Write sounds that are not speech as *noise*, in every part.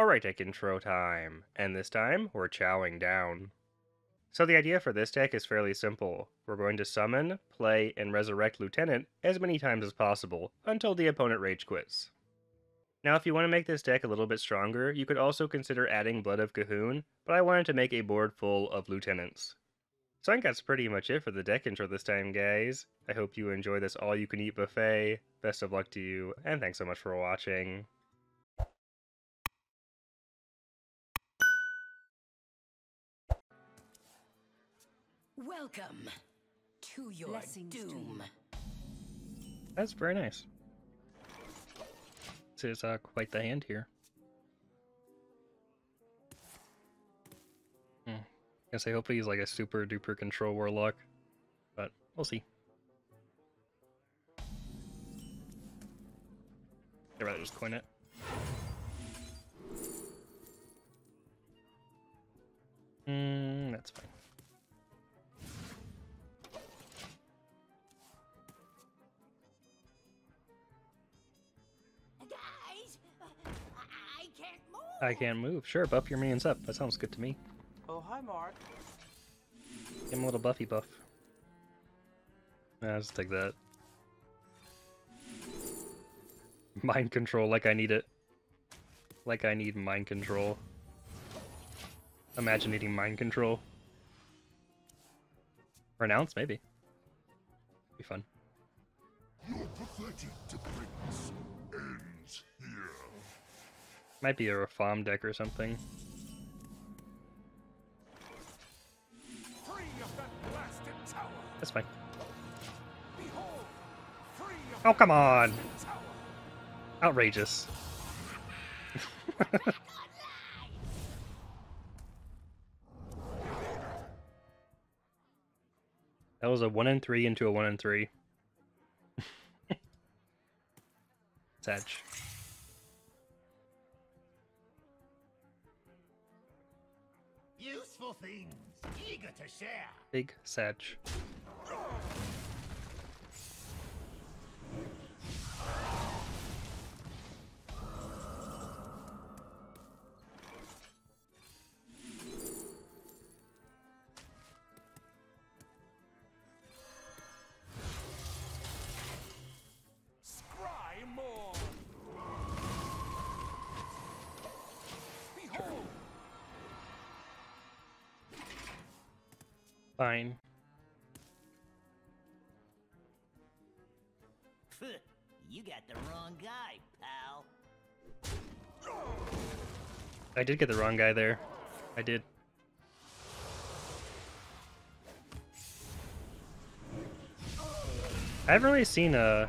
Alright, deck intro time, and this time we're chowing down. So the idea for this deck is fairly simple. We're going to summon, play, and resurrect Lieutenant as many times as possible until the opponent rage quits. Now if you want to make this deck a little bit stronger, you could also consider adding Blood of G'huun, but I wanted to make a board full of Lieutenants. So I think that's pretty much it for the deck intro this time, guys. I hope you enjoy this all-you-can-eat buffet. Best of luck to you, and thanks so much for watching. Welcome to your Blessings doom. That's very nice. This is uh, quite the hand here. Hmm. Guess I hope he's like a super duper control warlock, but we'll see. I'd rather just coin it. I can't move. Sure, buff your minions up. That sounds good to me. Oh, hi, Mark. Give him a little buffy buff. Nah, just take that. *laughs* Mind control like I need it. Like I need mind control. Imagine needing mind control. Renounce, maybe. Be fun. Your pathetic dependence ends here. Might be a reform deck or something. Free of that tower! That's fine. Behold! Free of Oh, come on! Outrageous. *laughs* that was a 1 and 3 into a 1 and 3. *laughs* Sag. Things, eager to share. Big Sag. Fine. you got the wrong guy, pal. I did get the wrong guy there. I did. I haven't really seen uh,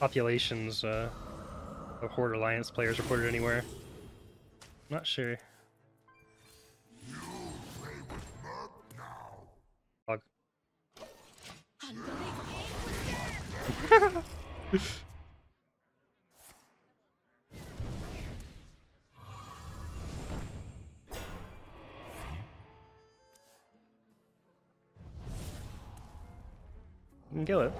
populations uh, of Horde Alliance players reported anywhere. Not sure. Can kill it.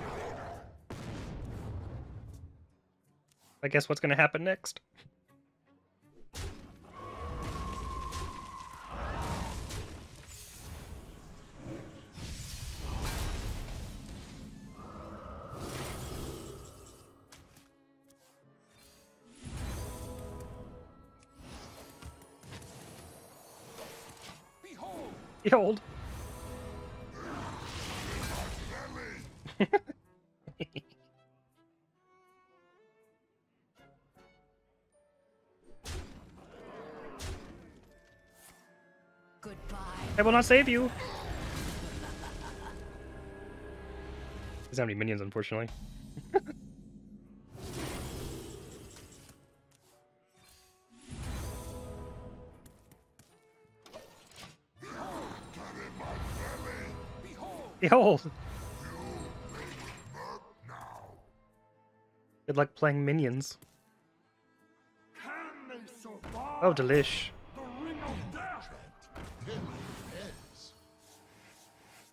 I guess what's gonna happen next? Behold! *laughs* I will not save you. Doesn't have any minions, unfortunately. Behold! Good luck playing minions. Oh, delish.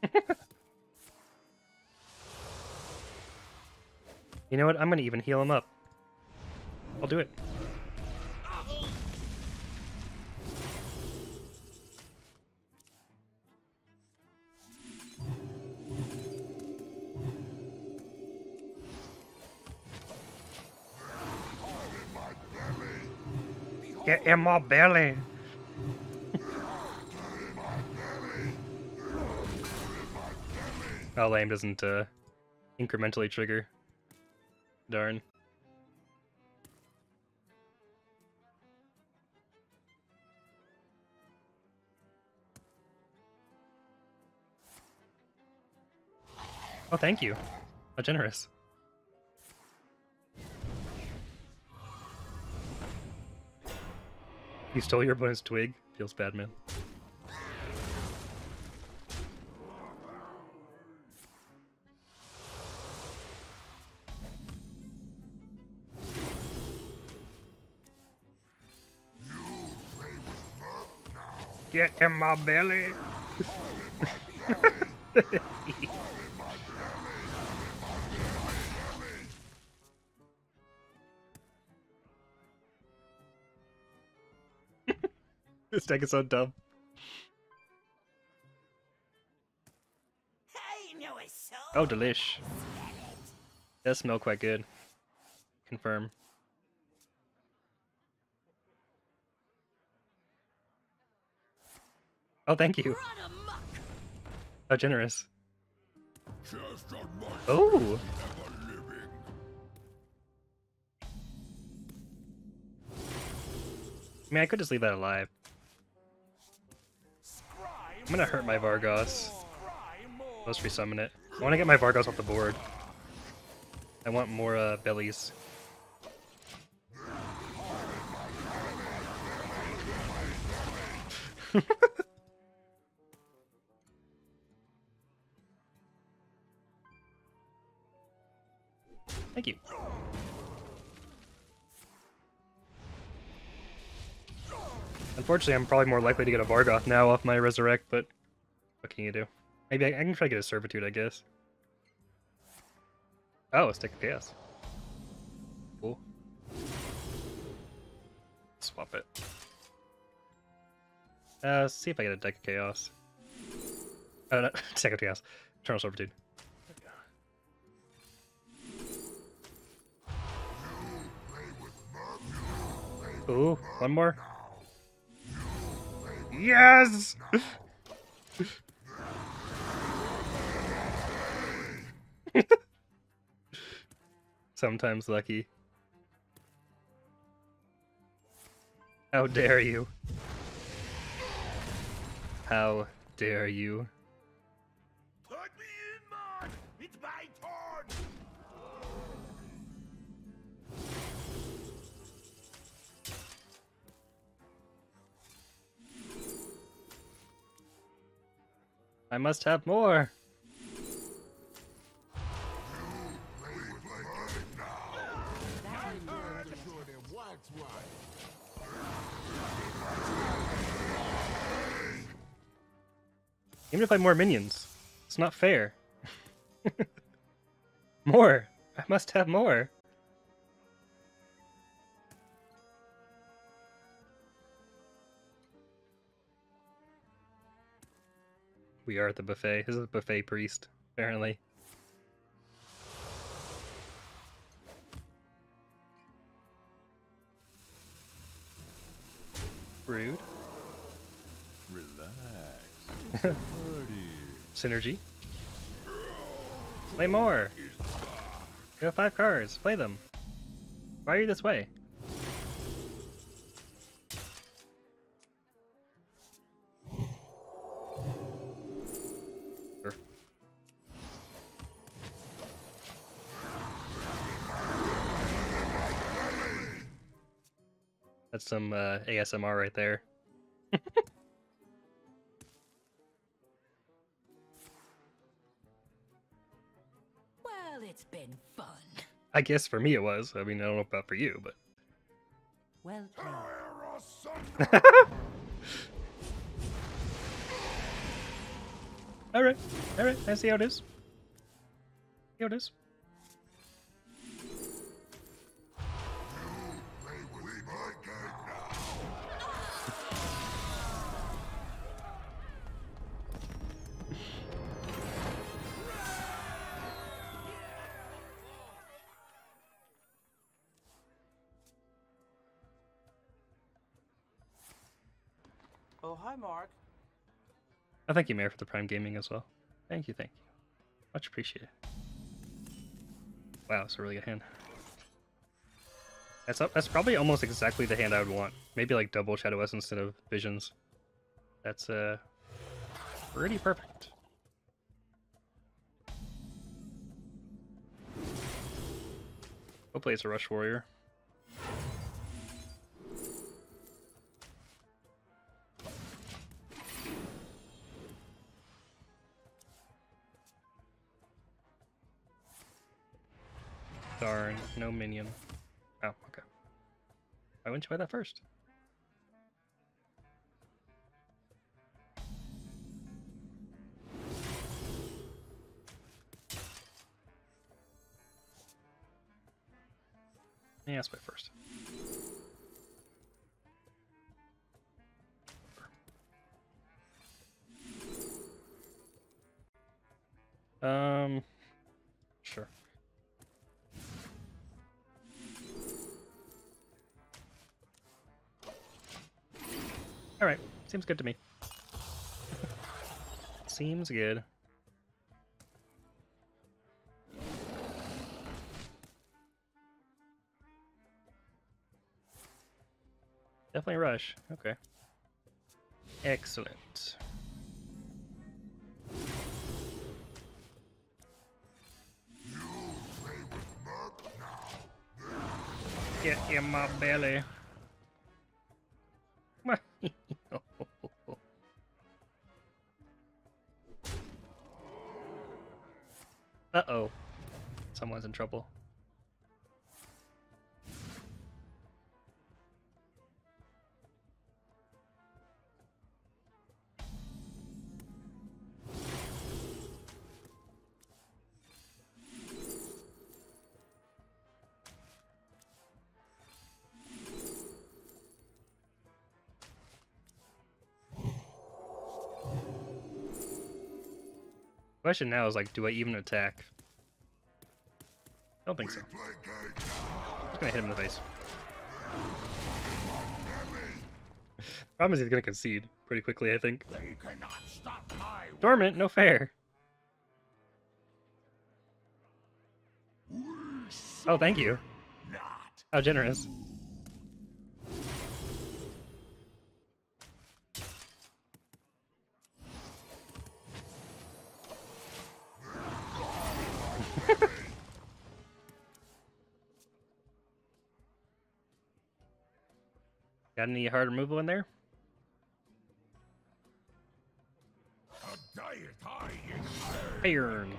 *laughs* You know what? I'm gonna even heal him up. I'll do it. In my belly. *laughs* oh, lame doesn't uh, incrementally trigger. Darn. Oh, thank you. How generous. You stole your opponent's twig? Feels bad, man. Get in my belly. *laughs* deck is so dumb. Oh, delish. Does smell quite good. Confirm. Oh, thank you. How generous. Oh. I mean, I could just leave that alive. I'm gonna hurt my Vargoth. Let's resummon it. I want to get my Vargoth off the board. I want more uh, bellies. *laughs* Thank you. Unfortunately, I'm probably more likely to get a Vargoth now off my Resurrect, but what can you do? Maybe I, I can try to get a Servitude, I guess. Oh, a Stick of Chaos. Cool. Swap it. Uh, see if I get a Deck of Chaos. Oh, no, *laughs* Deck of Chaos. Eternal Servitude. Ooh, one more. Yes! *laughs* Sometimes lucky. How dare you? How dare you? I must have more. Even if I more minions, it's not fair. *laughs* more. I must have more. We are at the buffet. This is a buffet priest, apparently. Rude. Relax. *laughs* Synergy. Play more. You have five cards. Play them. Why are you this way? That's some uh, ASMR right there. *laughs* Well, it's been fun. I guess for me it was. I mean, I don't know about for you, but Well *laughs* played. All right, all right. I see how it is. See how it is. Mark. Oh, thank you, Mayor, for the Prime Gaming as well. Thank you, thank you. Much appreciated. Wow, it's a really good hand. That's up, that's probably almost exactly the hand I would want. Maybe like double Shadow Essence instead of Visions. That's uh pretty perfect. Hopefully it's a Rush Warrior. Darn, no minion. Oh, okay. Why wouldn't you buy that first? Yeah, let's first. Alright, seems good to me. *laughs* seems good. Definitely rush. Okay. Excellent. Get in my belly. Uh oh. Someone's in trouble. Question now is like, do I even attack? I don't think so. Just gonna hit him in the face. *laughs* Problem is he's gonna concede pretty quickly, I think. Dormant, no fair. Oh, thank you. How generous. *laughs* Got any hard removal in there? A diet I inherit. Iron.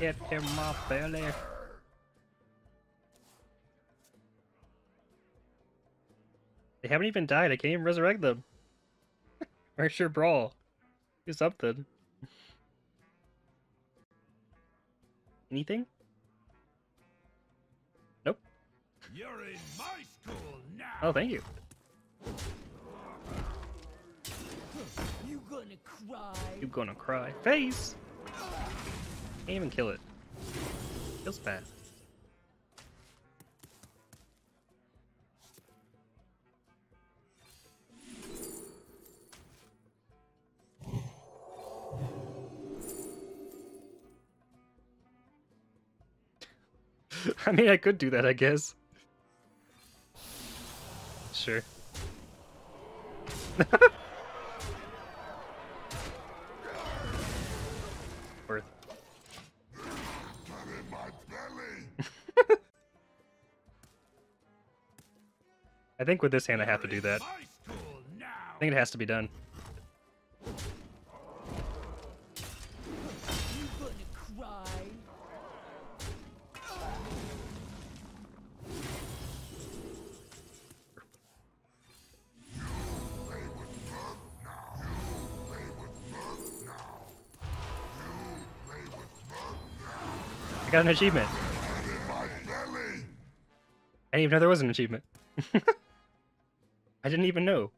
Belly. Get in my belly. They haven't even died. I can't even resurrect them. *laughs* Where's your brawl? Do something. Anything? Nope. You're in my school now. Oh, thank you. You gonna cry? You gonna cry? Face! Can't even kill it. Feels bad. *laughs* I mean, I could do that, I guess. Sure. *laughs* I think with this hand I have to do that. My school now. I think it has to be done. You gonna cry? Play with mud now. You play with mud now. You play with mud now. I got an achievement. Get in my belly. I didn't even know there was an achievement. *laughs* I didn't even know.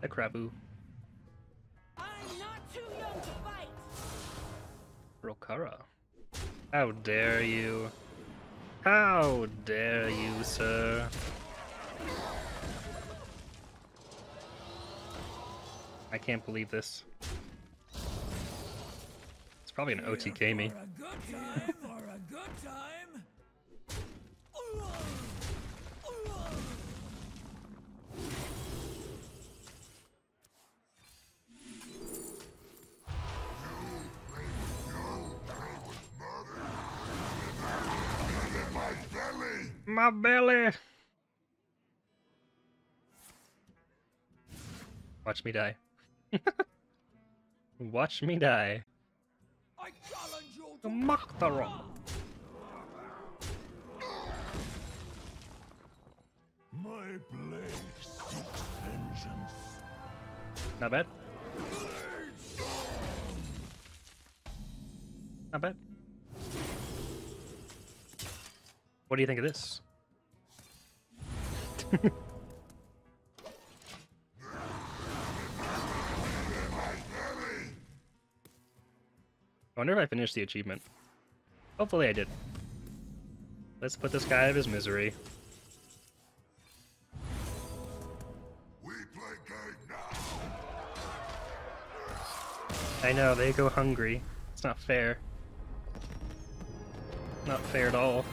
The Krabu. I'm not too young to fight. Rokara. How dare you? How dare you, sir? I can't believe this. It's probably an OTK me. My belly! Watch me die. *laughs* Watch me die. I challenge you to Makthara. My blade seeks vengeance. Not bad. Not bad. What do you think of this? I wonder if I finished the achievement. Hopefully I did. Let's put this guy out of his misery. I know, they go hungry. It's not fair. Not fair at all.